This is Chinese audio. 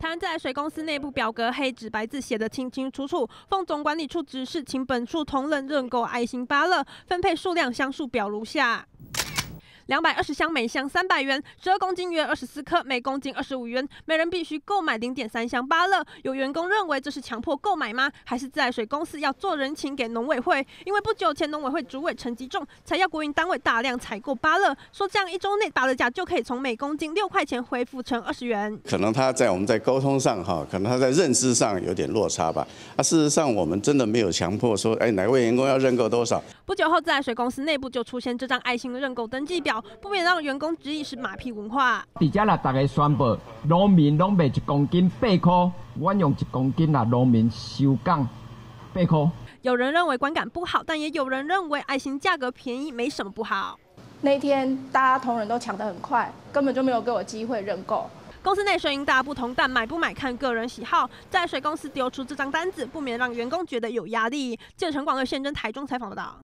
台湾自来水公司内部表格黑纸白字写得清清楚楚，奉总管理处指示，请本处同仁认购爱心芭乐，分配数量箱数表如下。两百二十箱，每箱三百元，十二公斤约二十四克，每公斤二十五元。每人必须购买零点三箱芭乐。有员工认为这是强迫购买吗？还是自来水公司要做人情给农委会？因为不久前农委会主委陈吉仲才要国营单位大量采购芭乐，说这样一周内芭乐价就可以从每公斤六块钱恢复成二十元。可能他在我们在沟通上哈，可能他在认知上有点落差吧。啊，事实上我们真的没有强迫说，哎，哪位员工要认购多少。不久后，自来水公司内部就出现这张爱心认购登记表，不免让员工质疑是马屁文化。伫遮啦，大家宣布，农民拢卖一公斤八块，我用一公斤啦，农民收降八块。有人认为观感不好，但也有人认为爱心价格便宜没什么不好。那天大家同仁都抢得很快，根本就没有给我机会认购。公司内水银大不同，但买不买看个人喜好。在水公司丢出这张单子，不免让员工觉得有压力。记者陈广乐现真台中采访报道。